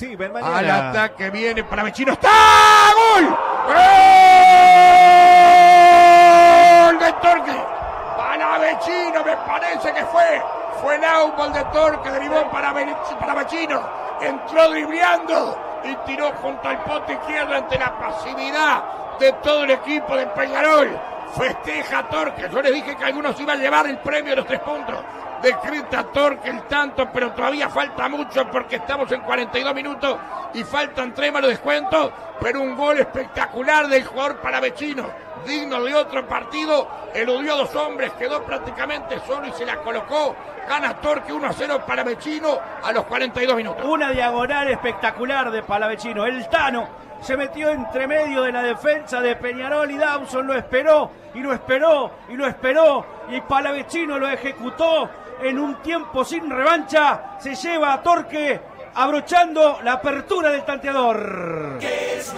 Sí, Al ataque viene para Vecino. ¡Está! ¡Gol! ¡Gol de Torque! Para Vecino, me parece que fue. Fue el outball de Torque, derivó para Vecino. Entró dribleando y tiró junto al pote izquierdo ante la pasividad de todo el equipo de Peñarol. Festeja Torque. Yo les dije que algunos iban a llevar el premio de los tres puntos. Decreta Torque el tanto, pero todavía falta mucho porque estamos en 42 minutos y faltan tres malos descuentos. Pero un gol espectacular del jugador paravecino, digno de otro partido. Eludió a dos hombres, quedó prácticamente solo y se la colocó. Gana Torque 1 a 0 para Vecino a los 42 minutos. Una diagonal espectacular de Palavecino. El Tano se metió entre medio de la defensa de Peñarol y Dawson lo esperó y lo esperó y lo esperó y Palavecino lo ejecutó en un tiempo sin revancha. Se lleva a Torque abrochando la apertura del tanteador. Es.